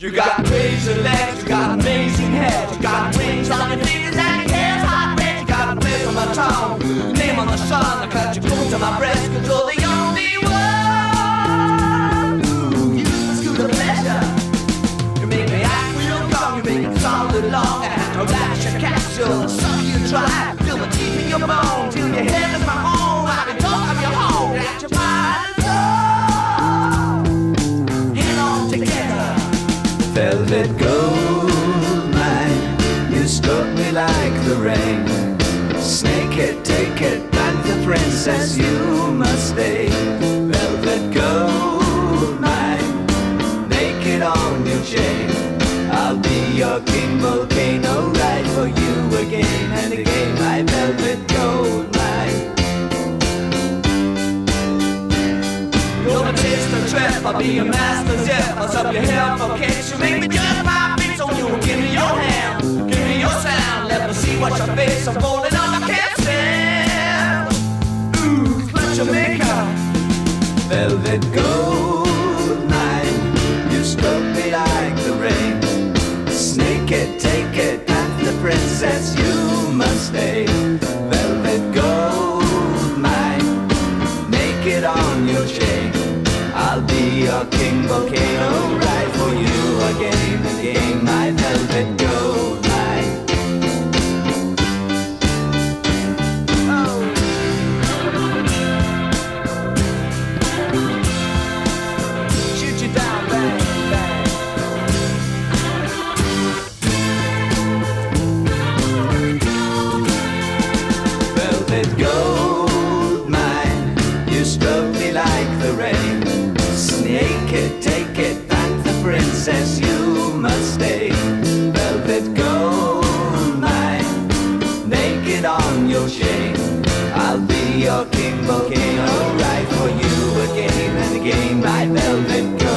You got crazy legs, you got amazing hair, you got wings on your fingers and your hair's hot red. You got a place on my tongue, name on the sun. I cut you close to my breast, cause you're the only one. Ooh, you scoot the pleasure. You make me act real dumb, you make it sound a long. And relax your capsule, suck you dry, feel the teeth in your bone, till your head is my home. Velvet gold mine. You struck me like the rain. Snake it, take it, panther princess, you must stay. Velvet gold mine, naked on your chain. I'll be your king I'll be your master yeah. I'll up your hair for kicks. You make me just my beat, so you give me your hand, give me your sound. Let me see what your face I'm falling on. I can't stand. Ooh, clutch your maker. velvet gold mine. You struck me like the rain. Snake it, take it, and the princess you must stay. Velvet gold mine, naked on your chain. I'll be your king volcano, ride for you again again, my velvet princess, you must stay. Velvet gold mine, naked on your chain. I'll be your king but king will ride for you again and again. by velvet gold.